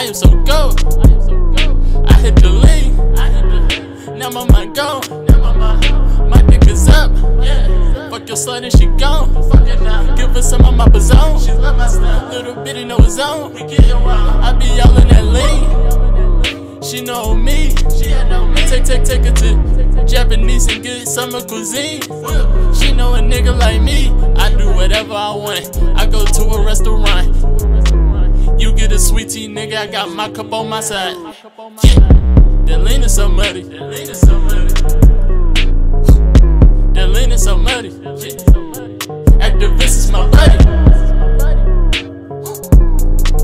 I am so go. I hit the lane. Now my mind gone. My dick is up. Fuck your slut and she gone. Give her some of my bazone. She love my style, little bitty know his own. I be all in that lane. She know me. Take, take, take her to Japanese and get summer cuisine. She know a nigga like me. I do whatever I want. I go to a restaurant. Nigga. I got my cup on my side. Yeah. That lean is so muddy. That lean is so muddy. That lean is so muddy. Actavis is my buddy.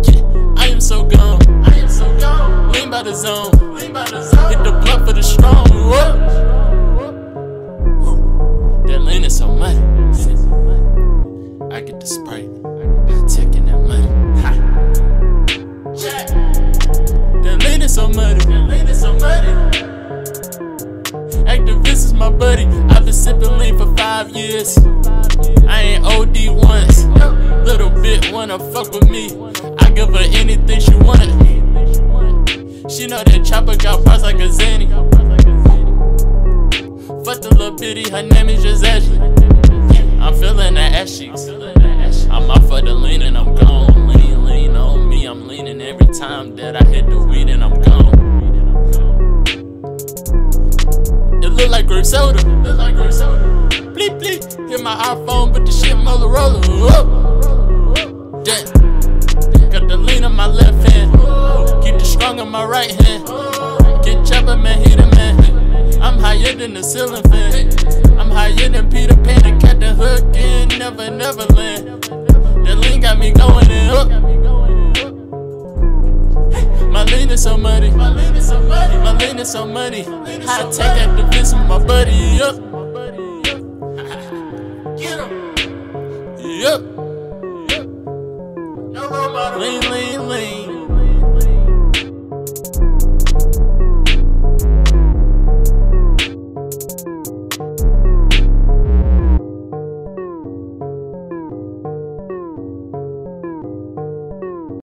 Yeah. I am so gone. I am so gone. Lean by the zone. Lean by the zone. Hit the blunt for the strong. Whoa. That lean is so muddy. I get the spray. I taking that money. So so muddy. Actavis is my buddy. I've been sipping lean for five years. I ain't OD once. Little bit wanna fuck with me. I give her anything she want. She know that chopper got parts like a zany. Fuck the little bitty, her name is just Ashley. I'm feeling the ass cheeks. Soda. Look like grape soda. Bleep bleep. Hit my iPhone, but the shit Motorola. Whoa. Damn. Got the lean on my left hand. Keep the strong on my right hand. Get chopper, man, he the man. I'm higher than the ceiling fan. I'm higher than Peter Pan. I cat the hook in Never, never land. The lean got me going in up. Lean is so muddy. My lean is so muddy. My lean is so. High tech Actavis with my buddy. Yup.